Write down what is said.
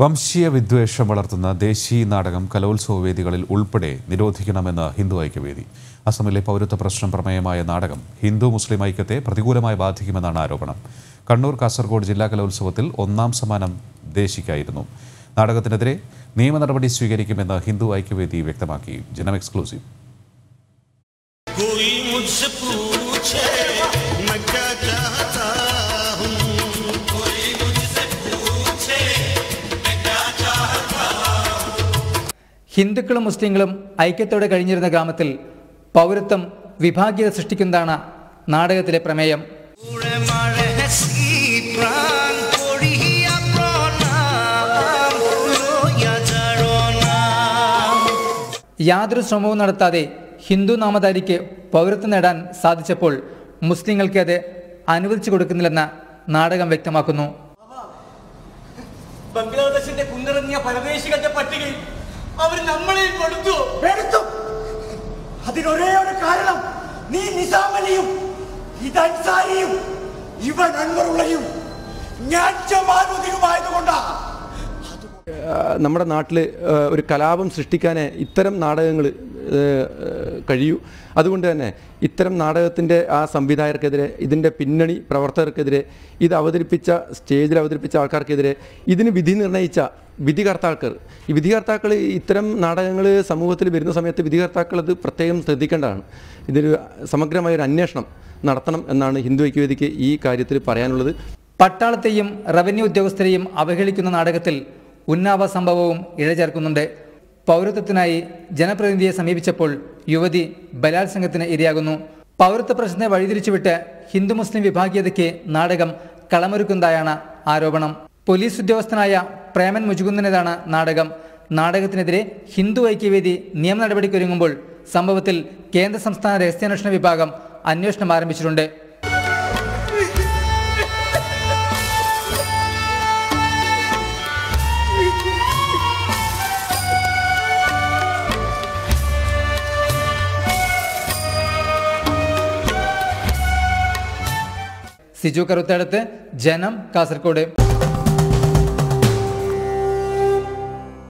വംശീയ വിദ്വേഷം വളർത്തുന്ന ദേശീയ നാടകം കലോത്സവ വേദികളിൽ ഉൾപ്പെടെ നിരോധിക്കണമെന്ന് ഹിന്ദു ഐക്യവേദി. അസമിലെ പൗരത്വ പ്രശ്നം പ്രമേയമായ നാടകം ഹിന്ദു മുസ്ലിം ഐക്യത്തെ പ്രതികൂലമായി ബാധിക്കുമെന്നാണ് ആരോപണം. കണ്ണൂർ കാസർഗോഡ് ജില്ലാ കലോത്സവത്തിൽ ഒന്നാം സമ്മാനം ദേശിക്കായിരുന്നു. നാടകത്തിനെതിരെ നിയമ നടപടി സ്വീകരിക്കുമെന്ന് ഹിന്ദു ഐക്യവേദി വ്യക്തമാക്കി. ജനം എക്സ്ക്ലൂസീവ്. ഹിന്ദുക്കളും മുസ്ലിങ്ങളും ഐക്യത്തോടെ കഴിഞ്ഞിരുന്ന ഗ്രാമത്തിൽ പൗരത്വം വിഭാഗീയത സൃഷ്ടിക്കുന്നതാണ് നാടകത്തിലെ പ്രമേയം. യാതൊരു ശ്രമവും നടത്താതെ ഹിന്ദു നാമധാരിക്ക് പൗരത്വം നേടാൻ സാധിച്ചപ്പോൾ മുസ്ലിങ്ങൾക്ക് അത് അനുവദിച്ചു കൊടുക്കുന്നില്ലെന്ന് നാടകം വ്യക്തമാക്കുന്നു. ബംഗ്ലാദേശിന്റെ കുന്നിറങ്ങിയ പരദേശികളുടെ പട്ടികയിൽ അവർ നമ്മളെ കൊടുത്തു. എടുത്തു. അതിനൊരേ ഒരു കാരണം. നീ നിസാമലിയും ഇത് അൻസാരിയും ഇവൻ അൻവറുള്ളയും ഞാൻ ജമാലുദ്ദീനുമായതുകൊണ്ടാ. ആ, നമ്മുടെ നാട്ടിൽ ഒരു കലാപം സൃഷ്ടിക്കാൻ ഇത്തരം നാടകങ്ങൾ കഴിയൂ. അതുകൊണ്ട് തന്നെ ഇത്തരം നാടകത്തിന്റെ ആ സംവിധായകർക്കെതിരെ ഇതിന്റെ പിന്നണി പ്രവർത്തകർക്കെതിരെ ഇത് അവതരിപ്പിച്ച സ്റ്റേജിൽ അവതരിപ്പിച്ച ആൾക്കാർക്കെതിരെ ഇതിന് വിധി നിർണയിച്ച വിധികർത്താക്കൾ. ഈ വിധികർത്താക്കൾ ഇത്തരം നാടകങ്ങൾ സമൂഹത്തിൽ വരുന്ന സമയത്ത് വിധികർത്താക്കൾ അത് പ്രത്യേകം ശ്രദ്ധിക്കേണ്ടതാണ്. ഇതൊരു സമഗ്രമായ ഒരു അന്വേഷണം നടത്തണം എന്നാണ് ഹിന്ദു ഐക്യവേദിക്ക് ഈ കാര്യത്തിൽ പറയാനുള്ളത്. പട്ടാളത്തെയും റവന്യൂ ഉദ്യോഗസ്ഥരെയും അവഹേളിക്കുന്ന നാടകത്തിൽ ഉന്നാവ സംഭവവും ഇഴചേർക്കുന്നുണ്ട്. പൗരത്വത്തിനായി ജനപ്രതിനിധിയെ സമീപിച്ചപ്പോൾ യുവതി ബലാത്സംഗത്തിന് ഇരയാകുന്നു. പൗരത്വ പ്രശ്നത്തെ വഴിതിരിച്ചുവിട്ട് ഹിന്ദു മുസ്ലിം വിഭാഗീയതയ്ക്ക് നാടകം കളമൊരുക്കുന്നതായാണ് ആരോപണം. പോലീസ് ഉദ്യോഗസ്ഥനായ പ്രേമൻ മുജുകുന്നതിനേതാണ് നാടകം. നാടകത്തിനെതിരെ ഹിന്ദു ഐക്യവേദി നിയമ നടപടിക്കൊരുങ്ങുമ്പോൾ സംഭവത്തിൽ കേന്ദ്ര സംസ്ഥാന രഹസ്യാന്വേഷണ വിഭാഗം അന്വേഷണം ആരംഭിച്ചിട്ടുണ്ട്. സിജു കറുത്തടുത്ത് ജനം കാസർഗോഡ്